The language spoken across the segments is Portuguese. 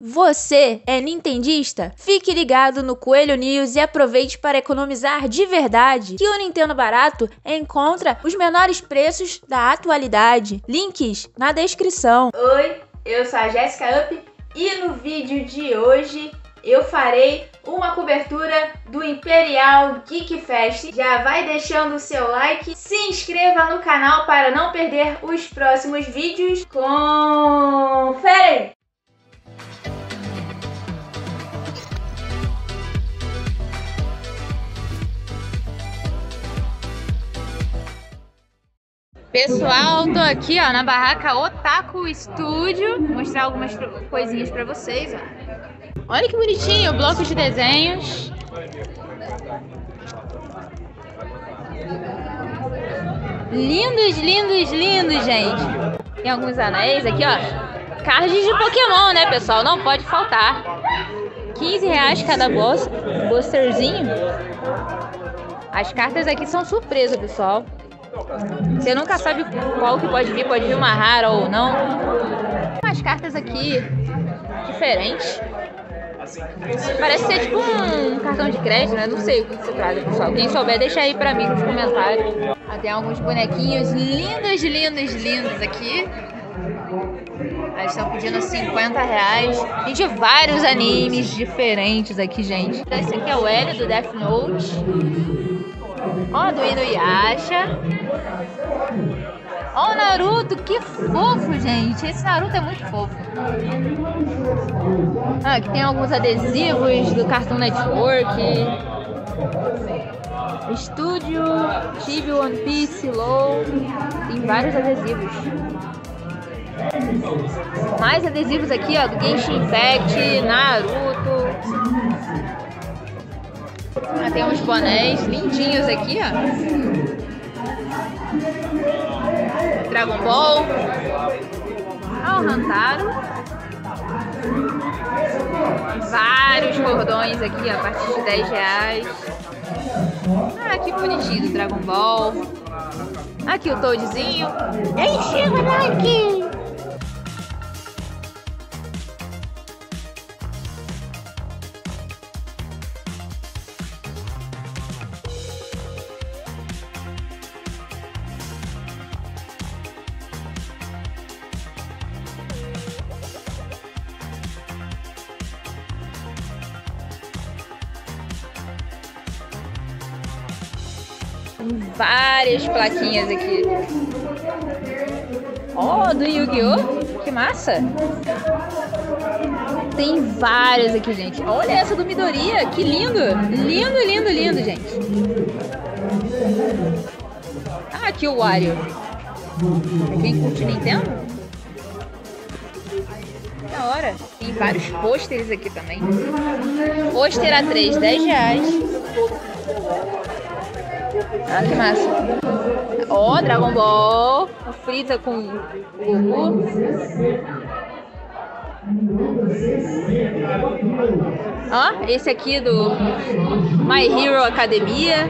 Você é nintendista? Fique ligado no Coelho News e aproveite para economizar de verdade. Que o Nintendo Barato encontra os menores preços da atualidade. Links na descrição. Oi, eu sou a Jéssica Up e no vídeo de hoje eu farei uma cobertura do Imperial Geek Fest. Já vai deixando o seu like, se inscreva no canal para não perder os próximos vídeos. Confere! Pessoal, tô aqui ó, na barraca Otaku Studio, Vou mostrar algumas coisinhas pra vocês. Ó. Olha que bonitinho, bloco de desenhos. Lindos, lindos, lindos, gente. Tem alguns anéis aqui, ó. Cards de Pokémon, né, pessoal? Não pode faltar. 15 reais cada boss, boosterzinho. As cartas aqui são surpresa, pessoal. Você nunca sabe qual que pode vir, pode vir uma rara ou não. Umas cartas aqui diferentes. Parece ser tipo um cartão de crédito, né? Não sei o que se trata, pessoal. Quem souber, deixa aí pra mim nos comentários. Ah, tem alguns bonequinhos lindos, lindos, lindos aqui. Eles estão pedindo 50 reais. Gente, vários animes diferentes aqui, gente. Esse aqui é o L do Death Note. Ó, do Inuyasha. Ó, o Naruto, que fofo, gente. Esse Naruto é muito fofo. Ah, aqui tem alguns adesivos do Cartoon Network. Estúdio, Chibi One Piece, LOL. Tem vários adesivos. Mais adesivos aqui, ó, do Genshin Impact, Naruto. Tem uns bonés lindinhos aqui, ó. Dragon Ball. Ah, o Hantaro. Vários cordões aqui, a partir de 10 reais. Ah, que bonitinho do Dragon Ball. Aqui o Toadzinho. Enche o like! Várias plaquinhas aqui. Ó, oh, do Yu-Gi-Oh! Que massa! Tem várias aqui, gente. Olha essa do Midoriya, que lindo! Lindo, lindo, lindo, gente. Ah, aqui o Wario. Quem curte Nintendo? Da hora. Tem vários pôsteres aqui também. Pôster a 3, 10 reais. Ah, que massa. Ó, oh, Dragon Ball. O Freeza com Goku. Ó, esse aqui do My Hero Academia.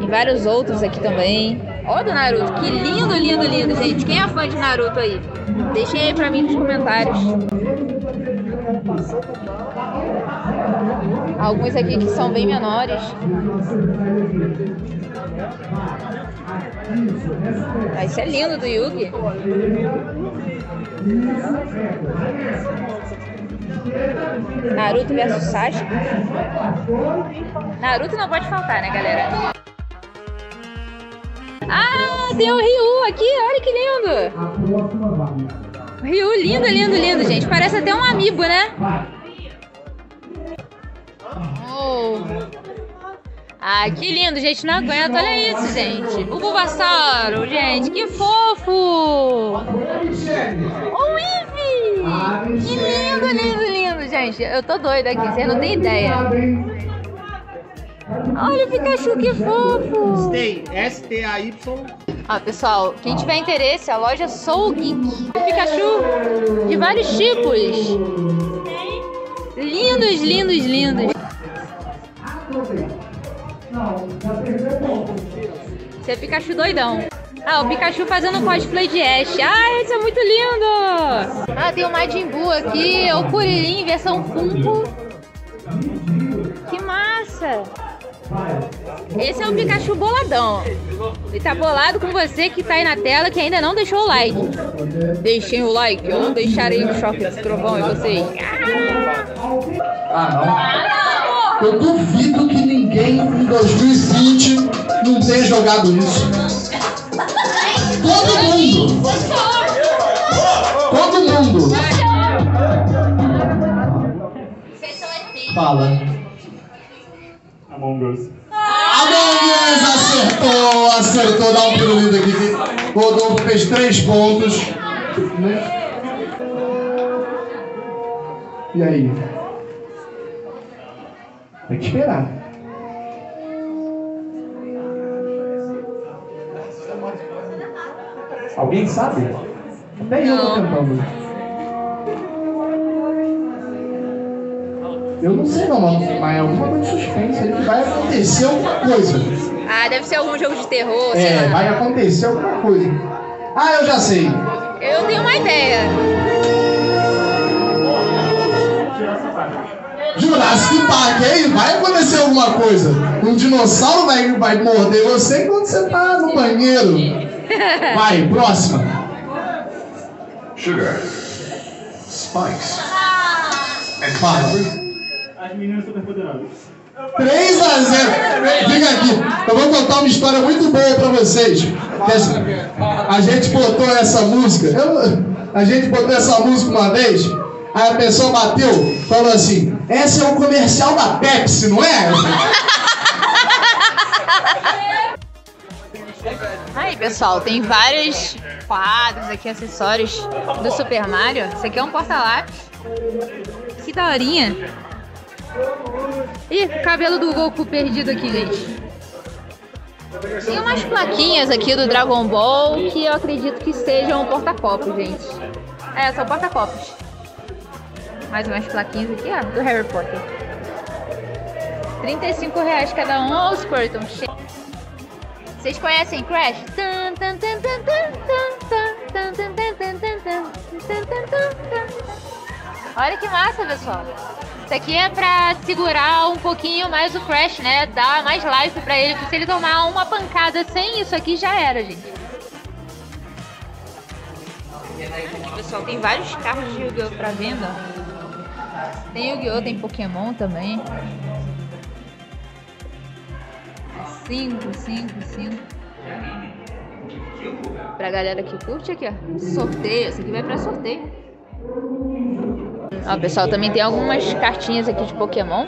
E vários outros aqui também. Ó, do Naruto. Que lindo, lindo, lindo, gente. Quem é fã de Naruto aí? Deixem aí pra mim nos comentários. Alguns aqui que são bem menores. Ah, isso é lindo do Yugi. Naruto versus Sasuke. Naruto não pode faltar, né, galera? Ah, tem o Ryu aqui, olha que lindo! Ryu, lindo, lindo, lindo, gente. Parece até um amiibo, né? Ah, que lindo, gente. Não aguento. Olha isso, gente. O Bulbasauro, gente. Que fofo. O Eevee. Que lindo, lindo, lindo, gente. Eu tô doida aqui. Vocês não têm ideia. Olha o Pikachu, que fofo. Stay. S-T-A-Y. Ah, pessoal, quem tiver interesse, a loja Soul Geek. Pikachu de vários tipos. Lindos, lindos, lindos. Você é Pikachu doidão. Ah, o Pikachu fazendo cosplay de Ash. Ah, esse é muito lindo! Ah, tem o Majin Buu aqui, o Kuririn versão Funko. Que massa! Esse é o Pikachu boladão. Ele tá bolado com você que tá aí na tela que ainda não deixou o like. Deixem o like, eu não deixarei o choque desse trovão em vocês. Ah, não. Eu duvido que ninguém em 2020 não tenha jogado isso. Todo mundo. Todo mundo. Fala. Among Us. Among Us acertou, acertou. Dá um pirulito aqui. O Rodolfo fez três pontos. Né? E aí? Tem que esperar. Alguém sabe? Nem eu tô Não. tentando. Eu não sei não, mano, mas é alguma coisa de suspense aí que vai acontecer alguma coisa. Ah, deve ser algum jogo de terror, sei É, lá. vai acontecer alguma coisa. Ah, eu já sei. Eu tenho uma ideia. Jurassic Park, aí vai acontecer alguma coisa. Um dinossauro vai, vai morder você enquanto você tá no banheiro. Vai, próxima. Sugar. Spikes. Fala. As meninas superpoderosas. 3 a 0. Fica aqui. Eu vou contar uma história muito boa pra vocês. A gente botou essa música. eu- a gente botou essa música uma vez. Aí a pessoa bateu, falou assim: Essa é o comercial da Pepsi, não é? Aí, pessoal, tem vários quadros aqui, acessórios do Super Mario. Esse aqui é um porta-lápis. Que daorinha. Ih, cabelo do Goku perdido aqui, gente. Tem umas plaquinhas aqui do Dragon Ball que eu acredito que sejam porta-copos, gente. É, são porta-copos mais umas plaquinhas aqui, ó, do Harry Potter. 35 reais cada um, ó, os Squirtle. Vocês conhecem Crash? Olha que massa, pessoal. Isso aqui é pra segurar um pouquinho mais o Crash, né? Dar mais life pra ele, porque se ele tomar uma pancada sem isso aqui, já era, gente. Aqui, pessoal, tem vários carros de Yu-Gi-Oh! pra venda. Tem Yu-Gi-Oh! Tem Pokémon também. 5, 5, 5. Pra galera que curte aqui, ó. Sorteio. Esse aqui vai pra sorteio. Ó, pessoal, também tem algumas cartinhas aqui de Pokémon.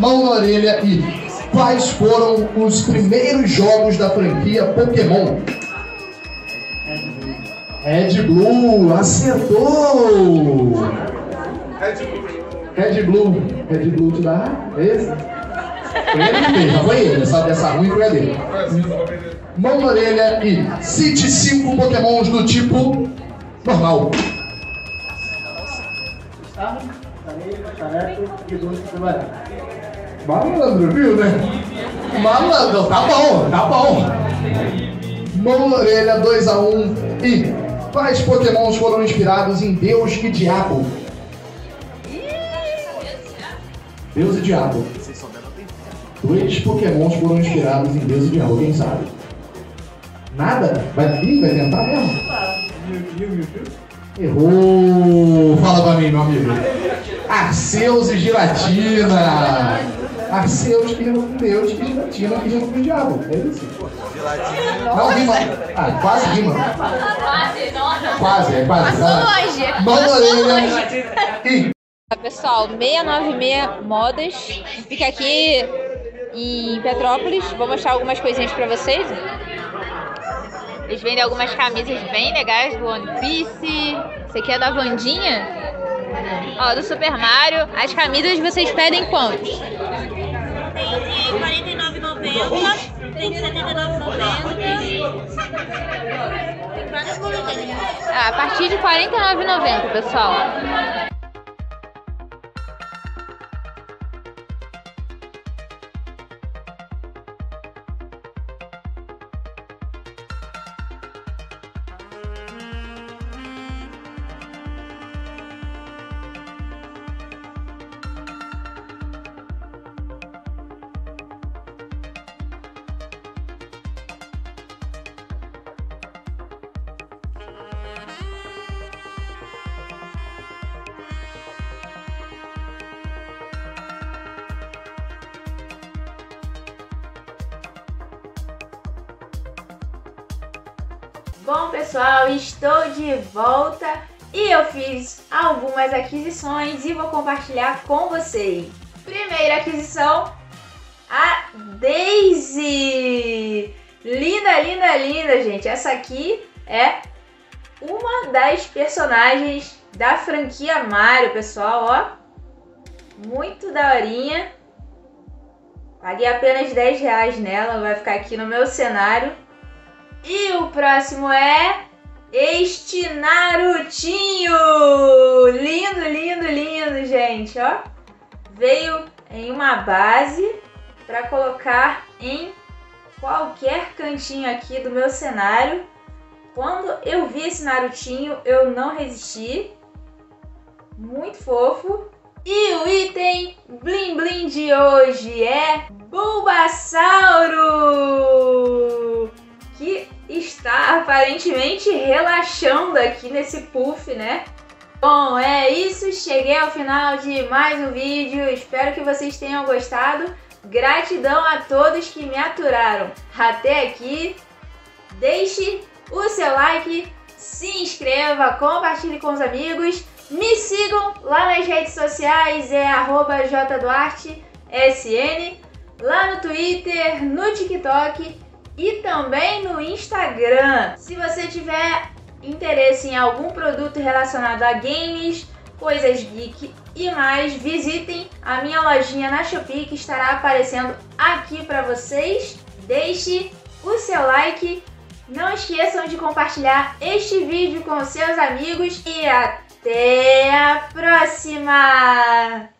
Mão na orelha e quais foram os primeiros jogos da franquia Pokémon? Red Blue, acertou! Red Blue, Red Blue te dá? Esse? Foi ele que fez, não foi ele, essa, essa ruim foi a dele. Mão na orelha e cite cinco Pokémons do tipo normal. Malandro, viu, né? Malandro, tá bom, tá bom. Mão na orelha, 2x1. E quais pokémons foram inspirados em Deus e Diabo? Deus e Diabo. Dois pokémons foram inspirados em Deus e Diabo, quem sabe? Nada? Vai, ih, vai tentar mesmo? Errou! Fala pra mim, meu amigo. Arceus e Giratina. Arceus que com Deus e Giratina que com o diabo. É isso? Não rima. Ah, quase rima. Quase, é quase. Passou longe. Mão na Passou orelha. longe. E Pessoal, 696 Modas. Fica aqui em Petrópolis. Vou mostrar algumas coisinhas pra vocês. Eles vendem algumas camisas bem legais do One Piece. Esse aqui é da Vandinha. Ó, do Super Mario. As camisas vocês pedem quantos? Tem de 49,90, tem de 79,90. Tem várias coleções. Ah, a partir de R$ 49,90, pessoal. Bom, pessoal, estou de volta e eu fiz algumas aquisições e vou compartilhar com vocês. Primeira aquisição, a Daisy. Linda, linda, linda, gente. Essa aqui é uma das personagens da franquia Mario, pessoal, ó. Muito daorinha. Paguei apenas 10 reais nela, vai ficar aqui no meu cenário. E o próximo é este Narutinho! Lindo, lindo, lindo, gente, ó. Veio em uma base para colocar em qualquer cantinho aqui do meu cenário. Quando eu vi esse Narutinho, eu não resisti. Muito fofo. E o item blim blim de hoje é Bulbasauro! Que está aparentemente relaxando aqui nesse puff, né? Bom, é isso. Cheguei ao final de mais um vídeo. Espero que vocês tenham gostado. Gratidão a todos que me aturaram até aqui. Deixe o seu like, se inscreva, compartilhe com os amigos. Me sigam lá nas redes sociais, é arroba jduartesn, lá no Twitter, no TikTok e também no Instagram. Se você tiver interesse em algum produto relacionado a games, coisas geek e mais, visitem a minha lojinha na Shopee que estará aparecendo aqui para vocês. Deixe o seu like, não esqueçam de compartilhar este vídeo com seus amigos e até a próxima!